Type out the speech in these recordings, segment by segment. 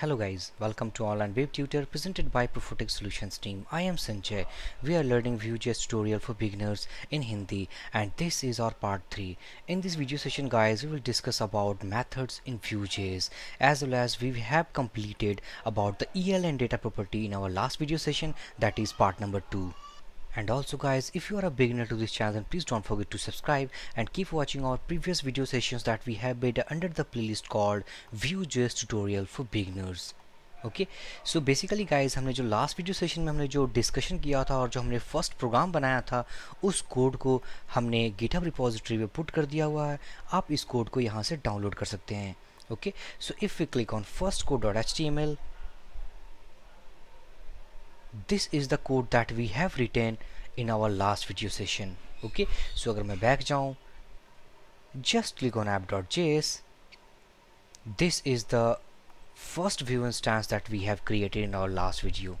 Hello guys, welcome to Online Web Tutor presented by Prophetic Solutions team. I am Sanjay. We are learning Vue.js tutorial for beginners in Hindi and this is our part 3. In this video session guys, we will discuss about methods in Vue.js as well as we have completed about the ELN data property in our last video session that is part number 2 and also guys if you are a beginner to this channel then please don't forget to subscribe and keep watching our previous video sessions that we have made under the playlist called Vue.js tutorial for beginners okay so basically guys हमने जो last video session में हमने जो discussion किया था और जो हमने फ़र्स्ट प्रोग्राम बनाया था उस कोड को हमने गिटहब रिपोजिटरी में पुट कर दिया हुआ है आप इस कोड को यहाँ से डाउनलोड कर सकते हैं okay so if we click on first code dot H T M L this is the code that we have written in our last video session, okay? So agar main back jaun just click on app.js this is the first Vue instance that we have created in our last video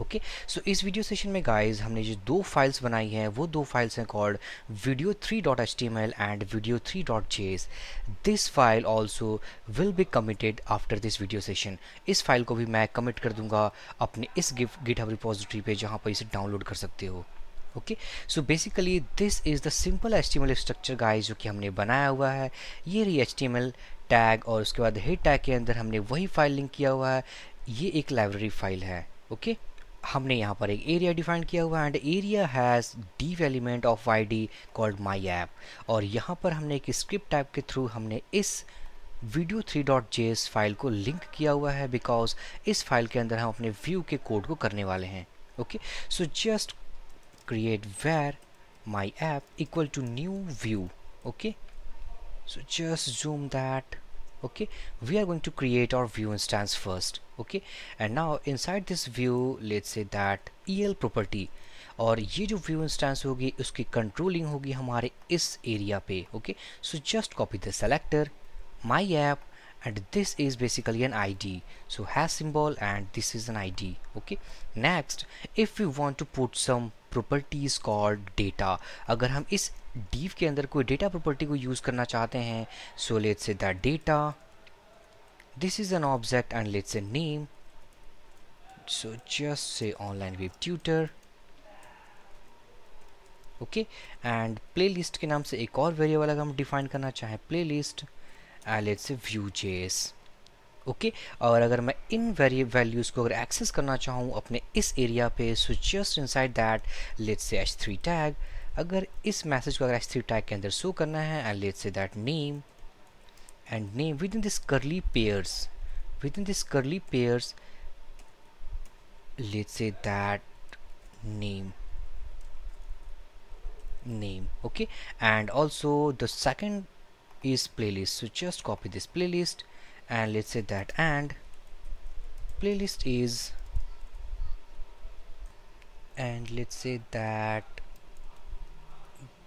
okay so इस video session में guys हमने जो दो files बनाई हैं, वो दो files हैं called video three dot H T M L and video three dot JS this file also will be committed after this video session इस फ़ाइल को भी मैं कमिट कर दूँगा अपने इस गिट हब रिपोजिटरी पे जहाँ पर इसे डाउनलोड कर सकते हो। Okay so basically this is the simple H T M L structure guys जो कि हमने बनाया हुआ है। ये रही एच टैग और उसके बाद हेड टैग के अंदर हमने वही फ़ाइल लिंक किया हुआ है। ये एक लाइब्रेरी फ़ाइल है ओके okay? हमने यहाँ पर एक एरिया डिफाइन किया हुआ है and area has div element of I D called my app और यहाँ पर हमने एक स्क्रिप्ट टाइप के थ्रू हमने इस video three dot J file को लिंक किया हुआ है बिकॉज़ इस फ़ाइल के अंदर हम अपने व्यू के कोड को करने वाले हैं okay so just create where my app equal to new view okay so just zoom that okay we are going to create our view instance first okay and now inside this view let's say that el property और ये जो view instance होगी उसकी controlling होगी हमारे इस area पे okay so just copy the selector my app and this is basically an id so has symbol and this is an id okay next if we want to put some property is called data अगर हम इस Dew के अंदर कोई data property को use करना चाहते हैं so let's say the data this is an object and let's a name so just say online web tutor okay and play के नाम से एक और वेरिएबल अगर हम डिफाइन करना चाहें playlist and let's say Vue JS okay? और अगर मैं इन वेरी वैल्यूज़ को अगर एक्सेस करना चाहूँ अपने इस एरिया पे so just inside that let's say H three tag अगर इस मैसेज को अगर एच थ्री टैग के अंदर शो करना है and let's say that name and name within this curly pairs within this curly pairs let's say that name name, okay? And also the second is playlist, so just copy this playlist. and let's say that and playlist is and let's say that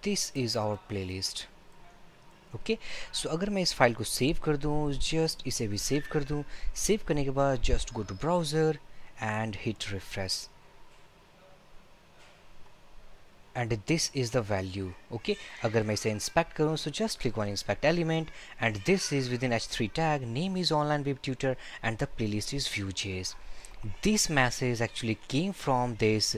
this is our playlist okay okay? So so, अगर मैं इस file को save कर दूं just इसे भी save कर दूं सेव करने के बाद just go to browser and hit refresh and this is the value okay agar main ise inspect karu so just click on inspect element and this is within h3 tag name is online web tutor and the playlist is vue.js this message actually came from this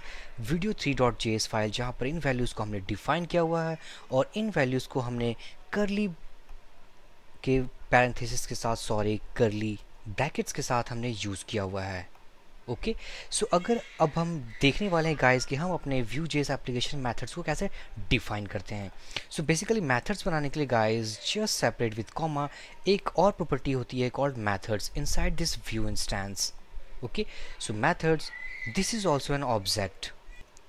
video3.js file जहाँ पर इन values को हमने define किया हुआ है और इन values को हमने करली के पैरेंथेसिस के साथ सॉरी करली ब्रैकेट्स के साथ हमने यूज़ किया हुआ है ओके okay? सो so, अगर अब हम देखने वाले हैं गाइस कि हम अपने व्यू जेस एप्लीकेशन मेथड्स को कैसे डिफाइन करते हैं। सो बेसिकली मेथड्स बनाने के लिए guys just separate with comma एक और प्रॉपर्टी होती है called methods inside this Vue instance okay so methods this is also an object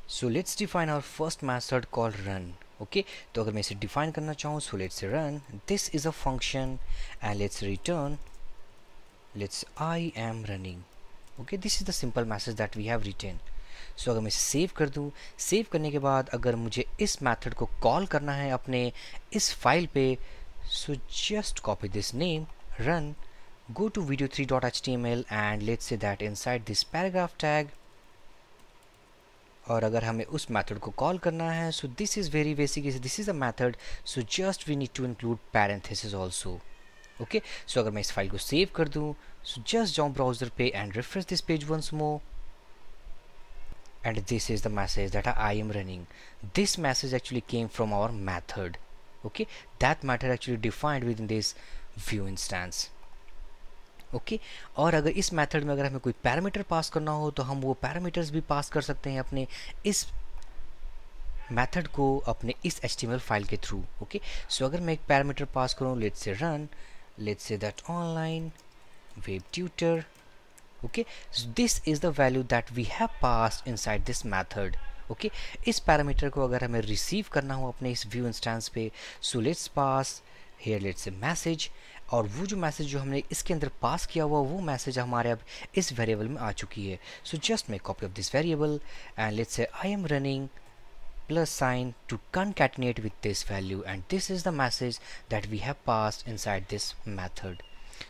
so let's define our first method called run okay तो अगर मैं इसे डिफाइन करना चाहूँ so let's run this is a function and let's return let's I am running okay this is the simple message that we have written so अगर मैं इसे save कर दूँ सेव करने के बाद अगर मुझे इस मेथड को कॉल करना है अपने इस फ़ाइल पे so just copy this name run go to video three go to video3.html and let's say that inside this paragraph tag, और अगर हमें उस मेथड को कॉल करना है so this is very basic this is a method so just we need to include parenthesis also okay so अगर मैं इस फ़ाइल को सेव कर दूँ सो जस्ट जाऊँ ब्राउज़र पे and refresh this page once more and this is the message that I am running. This message actually came from our method. Okay, that method actually defined within this view instance. Okay okay? और अगर इस method में अगर हमें कोई parameter pass करना हो तो हम वो पैरामीटर्स भी पास कर सकते हैं अपने इस मेथड को अपने इस एच फ़ाइल के थ्रू ओके सो अगर मैं एक पैरामीटर पास करूँ let's say run let's say that online web tutor okay so this is the value that we have passed inside this method okay okay? इस parameter को अगर हमें receive करना हो अपने इस व्यू इंस्टेंस पे so let's pass here let's a message और वो जो मैसेज जो हमने इसके अंदर पास किया हुआ, वो मैसेज हमारे अब इस वेरिएबल में आ चुकी है so just make copy of this variable and let's say I am running plus sign to concatenate with this value and this is the message that we have passed inside this method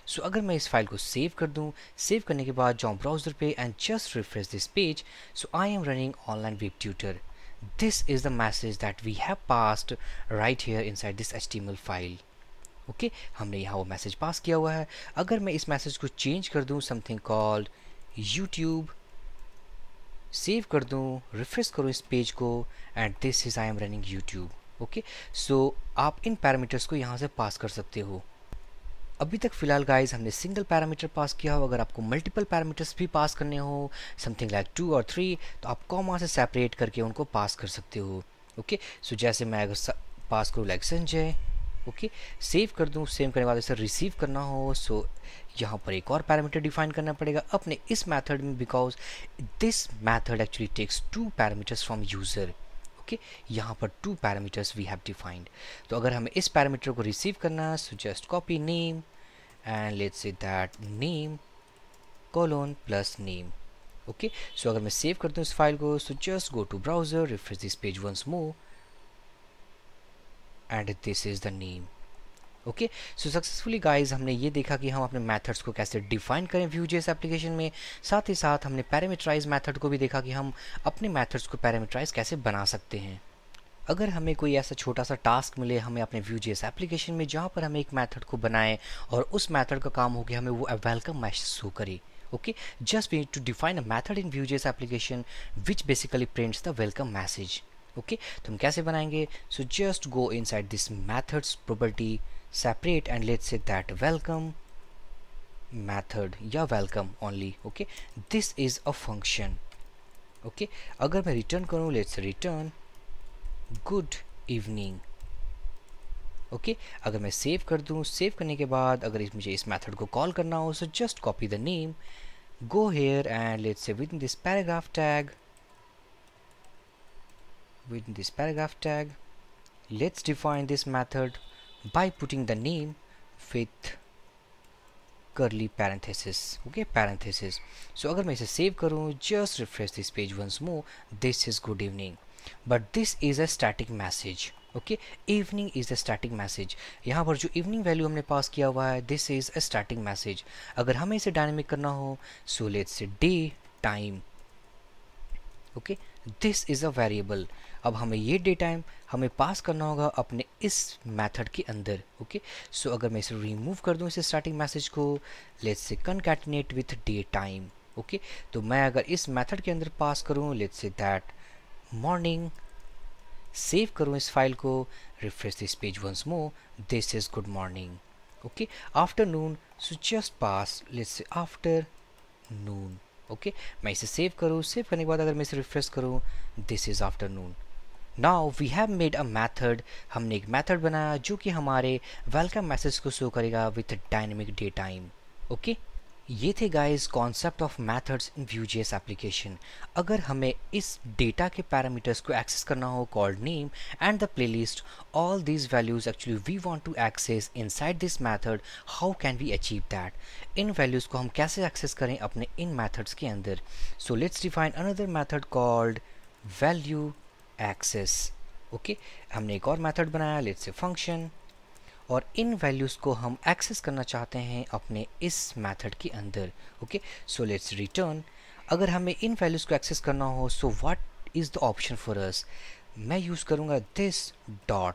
so so, अगर मैं इस file को save कर दूँ save करने के बाद जाऊँ ब्राउज़र पे and just refresh this page so I am running online web tutor this is the message that we have passed right here inside this HTML file okay okay? हमने यहाँ वो मैसेज पास किया हुआ है अगर मैं इस मैसेज को चेंज कर दूँ समथिंग कॉल्ड यूट्यूब सेव कर दूँ रिफ्रेश करूँ इस पेज को and this is I am running YouTube okay so आप इन पैरामीटर्स को यहाँ से पास कर सकते हो। अभी तक फ़िलहाल गाइज़ हमने सिंगल पैरामीटर पास किया हो। अगर आपको मल्टीपल पैरामीटर्स भी पास करने हो समथिंग लाइक टू और थ्री तो आप कॉमा से सेपरेट करके उनको पास कर सकते हो ओके okay? सो so, जैसे मैं अगर पास करूँ लाइक संजय ओके सेव कर दूँ सेव करने के बाद इसे रिसीव करना हो सो यहाँ पर एक और पैरामीटर डिफाइन करना पड़ेगा अपने इस मेथड में because this method actually takes two parameters from user okay यहाँ पर two parameters we have defined तो अगर हमें इस पैरामीटर को रिसीव करना है so just copy name and let's say that name colon plus name okay so अगर मैं सेव करता हूँ इस फ़ाइल को so just go to browser refresh this page once more and this is the name okay so successfully guys हमने ये देखा कि हम अपने मेथड्स को कैसे डिफाइन करें व्यू जेस एप्लीकेशन में। साथ ही साथ हमने पैरामीटराइज मेथड को भी देखा कि हम अपने मेथड्स को पैरामीटराइज कैसे बना सकते हैं। अगर हमें कोई ऐसा छोटा सा टास्क मिले, हमें अपने व्यू जेस एप्लीकेशन में, जहाँ पर हमें एक मैथड को बनाएँ और उस मैथड का काम हो गया हमें वो वेलकम मैसेज शो करे। Okay? Just we need to define a method in Vue.js application, which basically prints the welcome message okay तो हम कैसे बनाएँगे? So just go inside this methods property separate and let's say that welcome method या welcome only okay this is a function okay अगर मैं return करूँ let's return good evening okay अगर मैं सेव कर दूँ सेव करने के बाद अगर इस, मुझे इस मैथड को कॉल करना हो so just copy the name go here and let's say within this paragraph tag within this paragraph tag let's define this method by putting the name with curly parenthesis okay parenthesis so agar main ise save karu just refresh this page once more this is good evening but this is a static message okay evening is the static message यहाँ पर जो evening value हमने पास किया हुआ है this is a static message अगर हमें इसे डायनेमिक करना हो so let's say daytime okay this is a variable अब हमें ये डे टाइम हमें पास करना होगा अपने इस मेथड के अंदर ओके सो अगर मैं इसे रिमूव कर दूँ इसे स्टार्टिंग मैसेज को let's say concatenate with day time okay तो मैं अगर इस मेथड के अंदर पास करूँ let's say that morning save करूँ इस फ़ाइल को refresh this page once more this is good morning okay afternoon so just pass let's say afternoon okay मैं इसे सेव करूँ सेव करने के बाद अगर मैं इसे रिफ्रेश करूँ this is afternoon now we have made a method हमने एक मैथड बनाया जो कि हमारे वेलकम मैसेज को शो करेगा with dynamic day time okay ये थे guys concept of methods in Vue.js application अगर हमें इस डेटा के पैरामीटर्स को एक्सेस करना हो called name and the playlist all these values actually we want to access inside this method how can we achieve that in values को हम कैसे एक्सेस करें अपने इन मैथड्स के अंदर? So let's define another method called value access okay हमने एक और मेथड बनाया लेट्स ए फ़ंक्शन और इन वैल्यूज़ को हम एक्सेस करना चाहते हैं अपने इस मेथड के अंदर ओके सो लेट्स रिटर्न अगर हमें इन वैल्यूज़ को एक्सेस करना हो so what is the option for us मैं यूज़ करूँगा दिस डॉट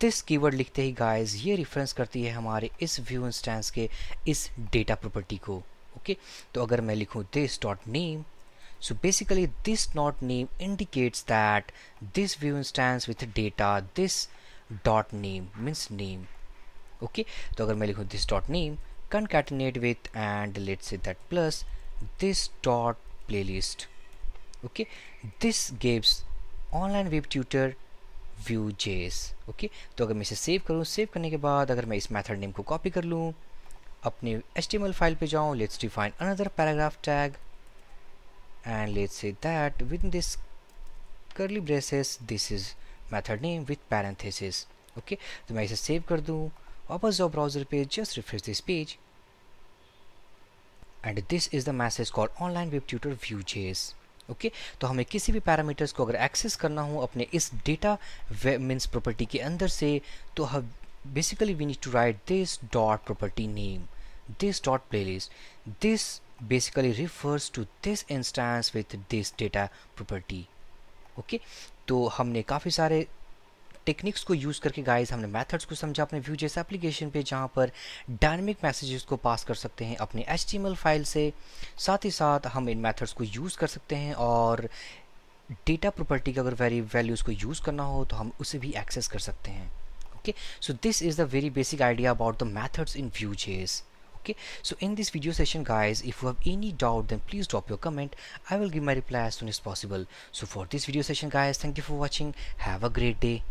दिस कीवर्ड लिखते ही गाइस ये रेफरेंस करती है हमारे इस व्यू इंस्टेंस के इस डेटा प्रॉपर्टी को ओके okay? तो अगर मैं लिखूँ this dot name so basically this dot name indicates that this view instance with data this dot name means name okay तो अगर मैं लिखूँ this dot name concatenate with and let's say that plus this dot playlist okay this gives online web tutor Vue JS okay तो अगर मैं इसे save करूँ save करने के बाद अगर मैं इस मेथड नेम को कॉपी कर लूँ अपने एच फाइल पे जाऊँ let's define another paragraph tag and let's say that within this curly braces this is method name with parenthesis okay तो मैं इसे सेव कर दूँ वापस जाओ ब्राउज़र पे just refresh this page and this is the message called online web tutor vue.js okay okay? तो हमें किसी भी पैरामीटर्स को अगर एक्सेस करना हो अपने इस डेटा मीन्स प्रॉपर्टी के अंदर से तो हम basically we need to write this dot property name this dot playlist this basically refers to this instance with this data property okay okay? तो हमने काफ़ी सारे टेक्निक्स को यूज़ करके गाइस हमने मेथड्स को समझा अपने व्यू जैसे एप्लीकेशन पे, जहाँ पर डायनेमिक मैसेजेस को पास कर सकते हैं अपने एच फ़ाइल से। साथ ही साथ हम इन मेथड्स को यूज़ कर सकते हैं और डेटा प्रॉपर्टी का अगर वेरी वैल्यूज़ को यूज़ करना हो तो हम उसे भी एक्सेस कर सकते हैं okay so this is the very basic idea about the methods in Vue JS okay so in this video session guys if you have any doubt then please drop your comment. I will give my reply as soon as possible. So for this video session guys thank you for watching. Have a great day